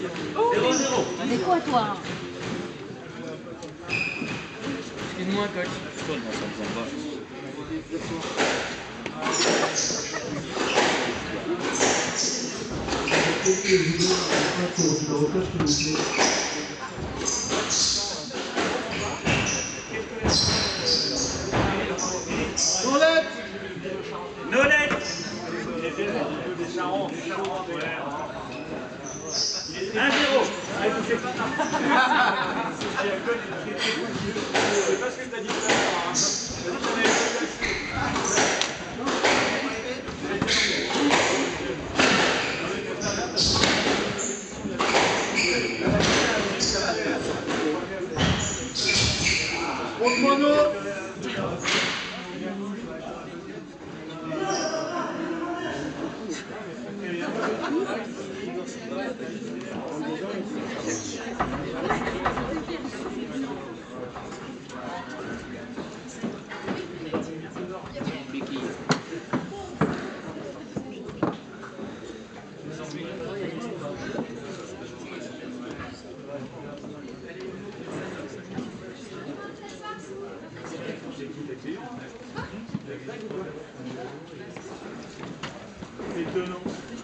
C'est quoi toi Excuse-moi, coach. Je tourne, ça me semble pas. Nolette 1-0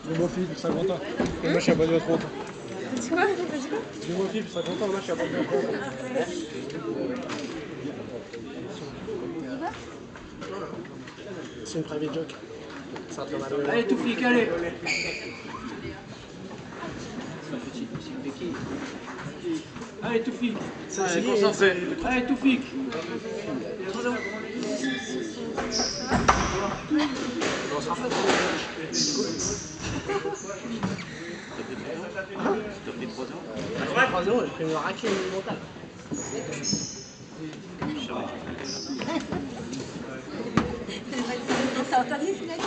Dis-moi Philippe, 50 ans. Le match a pas duré trop longtemps. Dis-moi Philippe, 50 ans, le match a pas duré trop longtemps. C'est une private joke. Ça va mal Allez, tout flic, allez. Allez, tout flic. Allez, concentré. Allez, tout flic. T'as pris 3-0, j'ai pris une raclée monumentale. T'as entendu ce qu'il a dit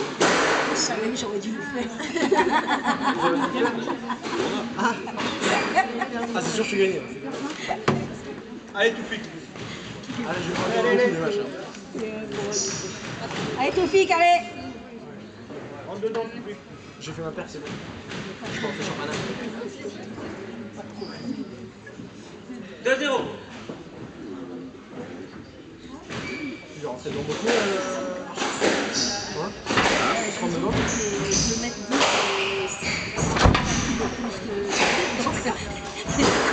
Je j'aurais dû le faire. Ah, c'est sûr que tu gagnes. Allez, tout flic Allez, je vais de matchs. Allez Toufik, allez Rentre dedans, tout flic J'ai fait ma paire, c'est bon. Je pense que championnat. 2-0 Tu vas rentrer dans beaucoup. Euh... On se rend dedans Je peux mettre 10 et c'est plus que...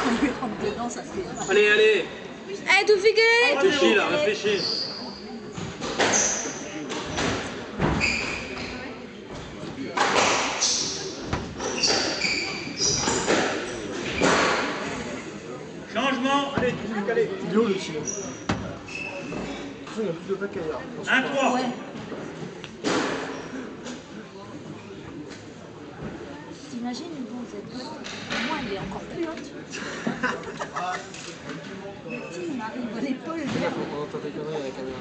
Quand il rentre dedans, ça fait. Allez, allez. Allez, tout figué Réfléchis, là, réfléchis. Changement Allez, tout flic, allez Il est haut le stylo. De toute façon, il y a plus de bacs qu'ailleurs. 1-3 Ouais. T'imagines une gonzette Moi, elle est encore plus haute. Tu il m'arrive à l'épaule. On entend tes conneries à la caméra.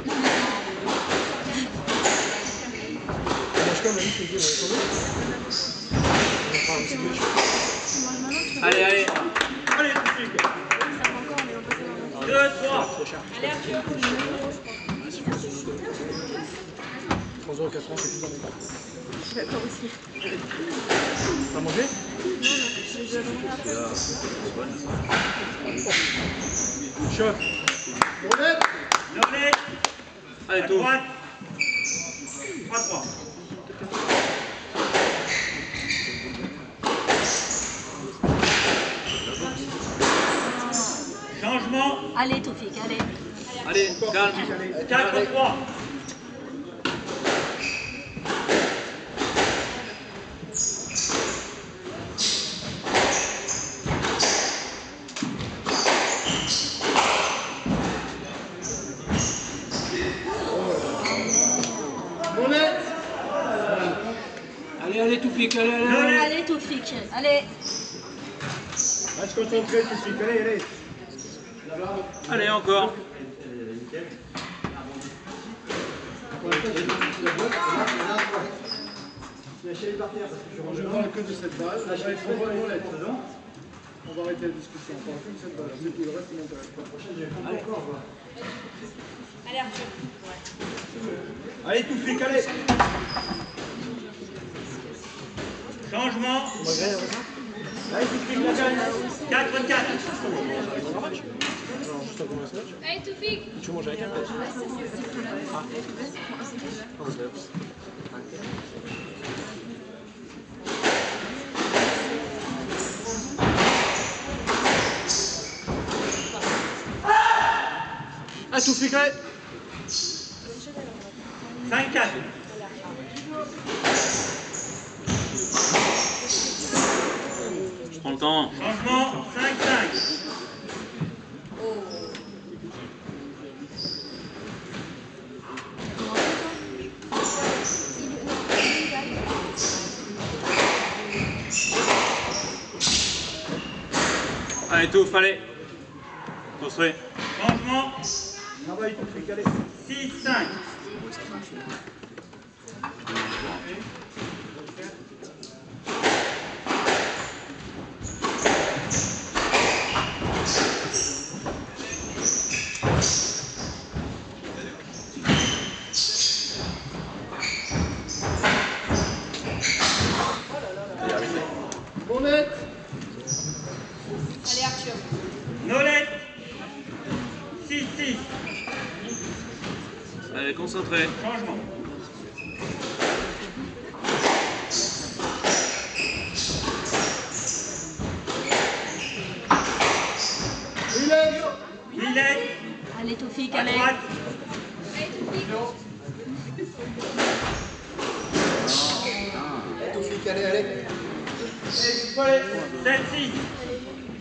Un de. Allez, allez. Allez, tout flic 2-3 Trop cher. 3 euros 80, c'est plus dans les. D'accord aussi. T'as mangé Choc. Nolette Allez, à tout. droite 3-3 Changement Allez Toufik, allez. Allez, calme. 4-3 Allez, allez, tout flic, allez, allez. allez. Allez Toufik, allez. Reste concentré, tout flic, allez, allez Allez, encore. Je prends la queue de cette balle, la est. On va arrêter la discussion, le reste prochaine, encore. Allez Arthur. Allez, tout fait calé. Changement. Allez, tout fait 4-4 tu as Tu manges avec un pêche Ah, un. Ah, Toufik, ouais 5-4 Je prends le temps. Changement, 5-5. Allez, touffe, allez. Construis. Changement, Travaille, Toufik, allez. 6, 5. Monette. Allez, Arthur Nolette. 6, 6. Allez, concentré. Changement. Allez, Toufik, À allez. droite. Allez, Toufik Toufik, allez, allez. 7, 6.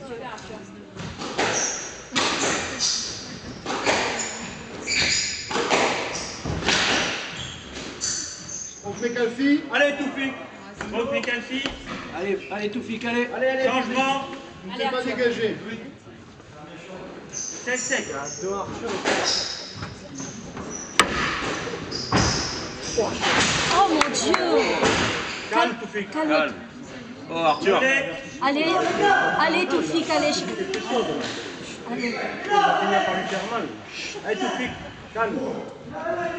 Super, Arthur Allez, Toufik. Calfi. Allez, allez, Toufik, allez Changement, Ne Allez, t'es pas Arthur dégagé. 7, 7. Oh mon Dieu Calme, Toufik. Calme. Oh, Arthur. Allez, allez, Toufik, allez. Allez. Allez, Toufik. Calme.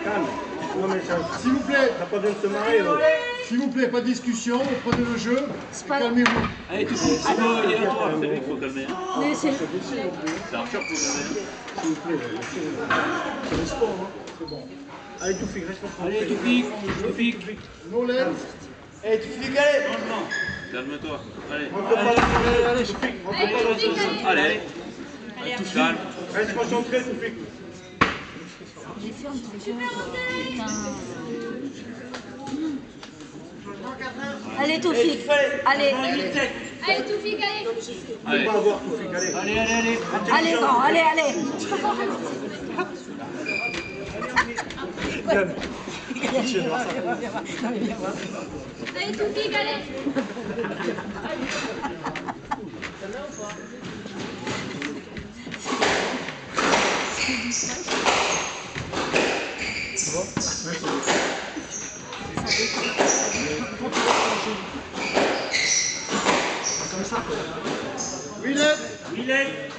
Calme. Non, mais ça, S'il vous plaît, t'as pas besoin de se là. s'il vous plaît, pas de discussion, vous prenez le jeu. C'est pas- Calmez-vous. Allez, Toufik, c'est bon, il toi C'est lui qu'il faut calmer. hein. C'est- C'est Arthur qu'il faut calmer. Allez, Toufik, reste concentré. Allez, Toufik, Toufik. Allez, Toufik, allez. Changement. Calme-toi. Allez. On peut pas Allez, allez, Toufik Allez, allez Allez. Allez, Calme. Reste concentré, Toufik. Putain. Allez, Toufik. Allez, Allez, Toufik, allez Allez. On va avoir Toufik, allez. Allez, allez, allez allez, grand, allez, allez. Allez, Toufik, allez Villette. Villette.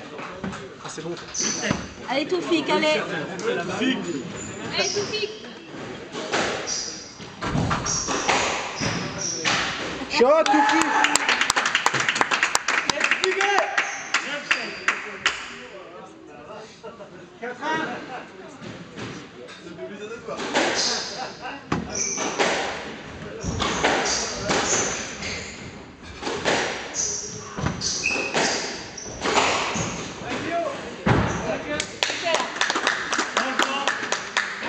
Allez, Toufik, allez. Allez, Toufik Shot, Toufik.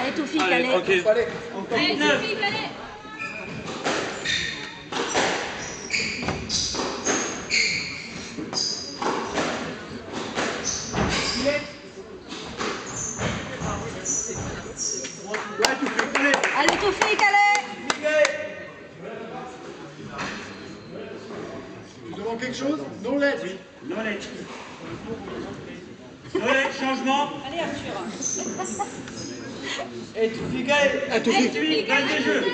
Allez, Toufik, Allez, allez. tranquille. Allez. Allez, Toufik, allez allez. Allez, Toufik, allez. Nous demandons quelque chose Nolette. Nolette. Nolette, changement. Allez, Arthur Toufik, Gagne des jeux.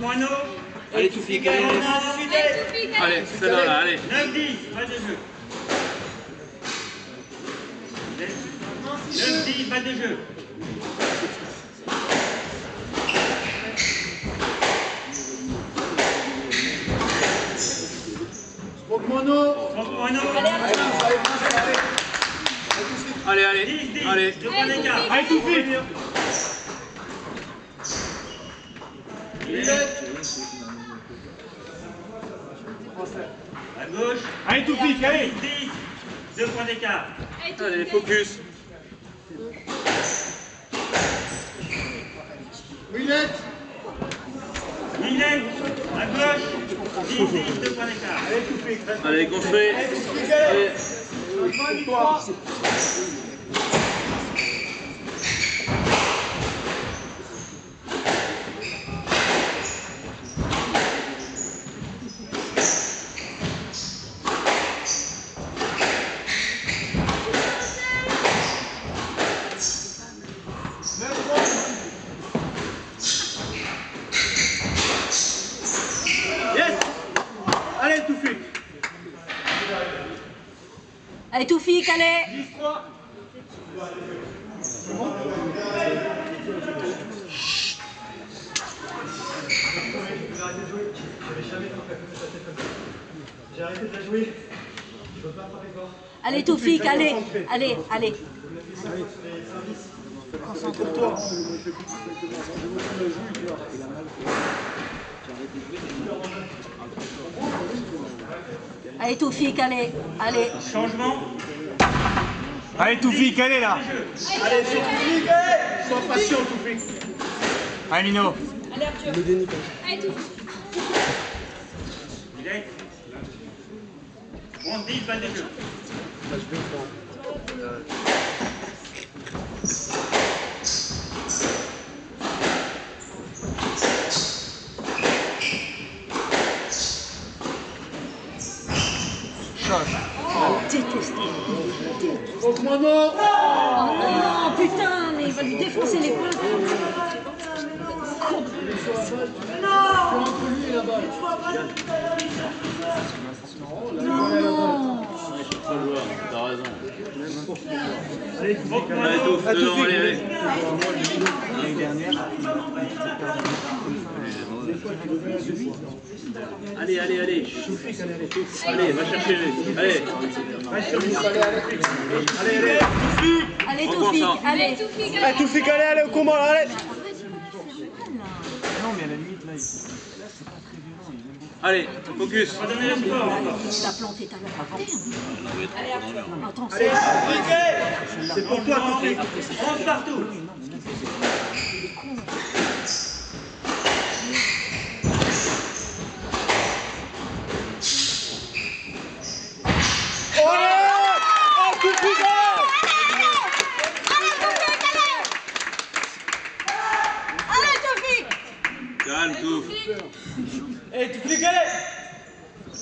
Moineau. Allez, Toufik, allez Allez, allez fais-le là, allez. 9, 10. Pas de jeu. Nolette. 9-10, balle de jeu. Mono. Franck Moineau. Allez, allez, 10-10, allez. deux points d'écart. Allez, tout fixe À gauche. Allez, tout fixe, allez 10, deux points d'écart. Allez, focus Willett. Mylène, à gauche. 10, 10, deux points d'écart. Allez, construis. Allez. Yes Allez, tout fixe Allez, Toufik, allez 10-3 J'ai arrêté de. Allez, allez Allez, allez Concentre-toi. Allez, Toufik, allez Allez Changement. Allez, tout fixe, allez là Allez, sur Toufik. Sois patient, Toufik. Allez, Mino Allez, Arthur. Allez, tout fixe. Mylène. 11, 10, balle de jeu. Non raison. Franck Allez, Moineau. tout, dedans, allez, allez. Allez, allez, allez. Allez, va chercher les. Allez. Allez, Toufik, allez Allez, tout fixe, allez. fixe, allez, allez, au combat, là, allez Allez, focus Redonnez le sport encore. Il a planté ta main par terre. Attention C'est pour toi, tout fixe. 11 partout. Allez, Toufik Calme, tout. Allez, tout fixe, allez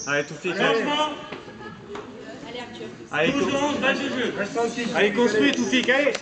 Allez, tout fixe, allez Arthur. Allez, 12, con- 11, balle de jeu. allez, construis, tout fixe, allez